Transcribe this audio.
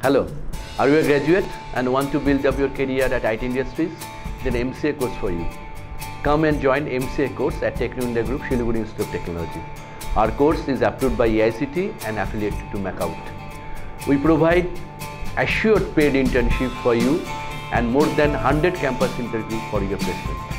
Hello, are you a graduate and want to build up your career at IT industries? Then MCA course for you. Come and join MCA course at Techno India Group, Siliguri Institute of Technology. Our course is approved by AICTE and affiliated to MAKAUT. We provide assured paid internship for you and more than 100 campus interviews for your placement.